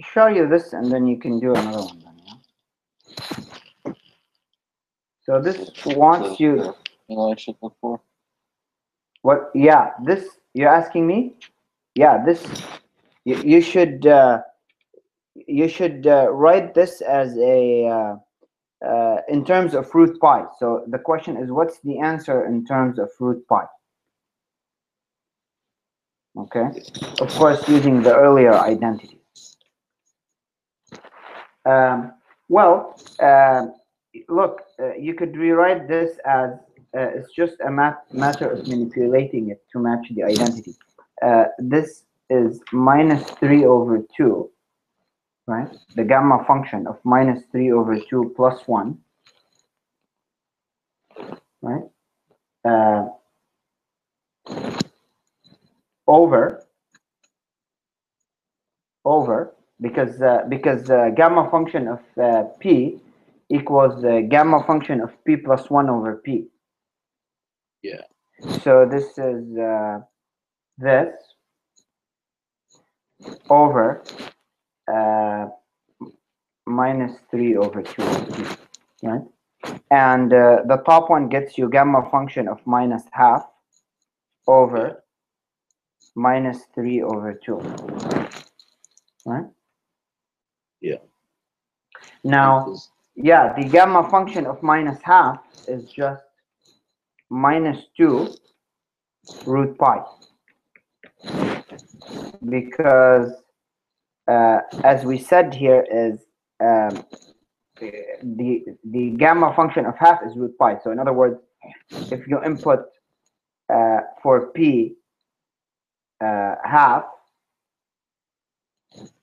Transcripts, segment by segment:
show you this and then you can do another one. Then, yeah? So this wants you, What I should look for. what, yeah, this, you're asking me? Yeah, this, you, you should, uh, you should uh, write this as a, uh, uh, in terms of root pi. So the question is, what's the answer in terms of root pi? Okay, of course, using the earlier identity. Um, well, uh, look, uh, you could rewrite this as uh, it's just a mat matter of manipulating it to match the identity. Uh, this is minus 3 over 2, right? The gamma function of minus 3 over 2 plus 1, right? Uh, over over because uh, because uh, gamma function of uh, p equals the gamma function of p plus 1 over p. Yeah. So this is uh, this over uh, minus 3 over 2 over p, right? And uh, the top one gets you gamma function of minus half over minus 3 over 2. Right? Yeah. Now, yeah, the gamma function of minus half is just minus 2 root pi. Because, uh, as we said here, is um, the the gamma function of half is root pi. So in other words, if you input uh, for p uh, half,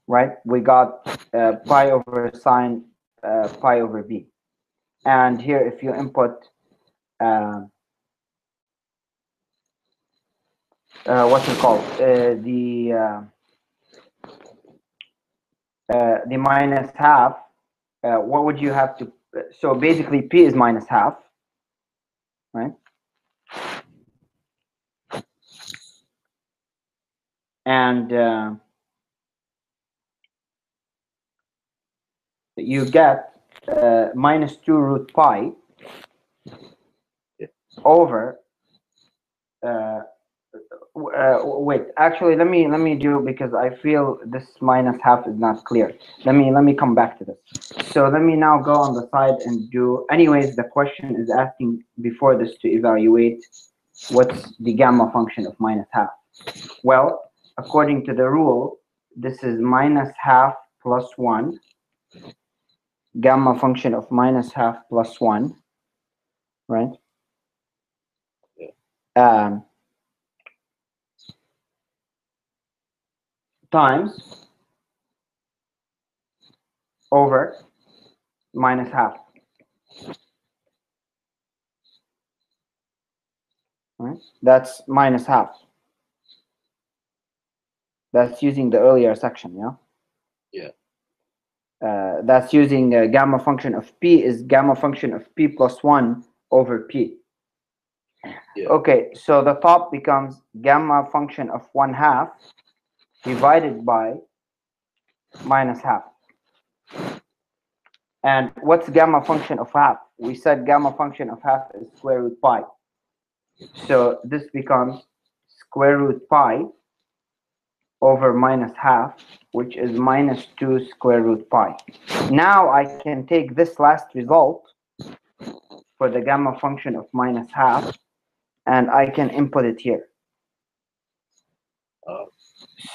right? We got uh, pi over sine uh, pi over b. And here, if you input uh, uh, what's it called? Uh, the uh, the minus half, what would you have to? So basically, p is minus half, right? and uh, you get uh, minus 2 root pi over uh, uh, wait actually let me let me do because i feel this minus half is not clear. Let me let me come back to this. So let me now go on the side and do anyways the question is asking before this to evaluate what's the gamma function of minus half. Well according to the rule, this is minus half plus 1, gamma function of minus half plus 1, right? Um, times over minus half. Right? That's minus half. That's using the earlier section, yeah? Yeah. Uh, that's using uh, gamma function of p is gamma function of p plus 1 over p. Yeah. Okay, so the top becomes gamma function of 1 half divided by minus half. And what's gamma function of half? We said gamma function of half is square root pi. So this becomes square root pi over minus half, which is minus 2 square root pi. Now I can take this last result for the gamma function of minus half, and I can input it here. Uh,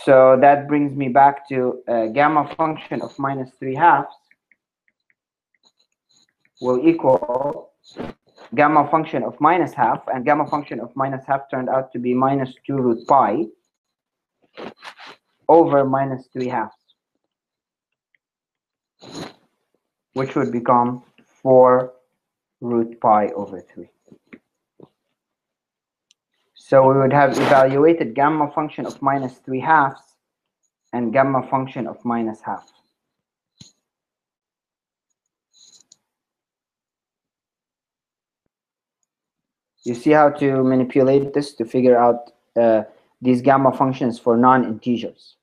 So that brings me back to uh, gamma function of minus 3 halves will equal gamma function of minus half, and gamma function of minus half turned out to be minus 2 root pi over minus 3 halves, which would become 4 root pi over 3. So we would have evaluated gamma function of minus 3 halves and gamma function of minus half. You see how to manipulate this to figure out uh, these gamma functions for non-integers.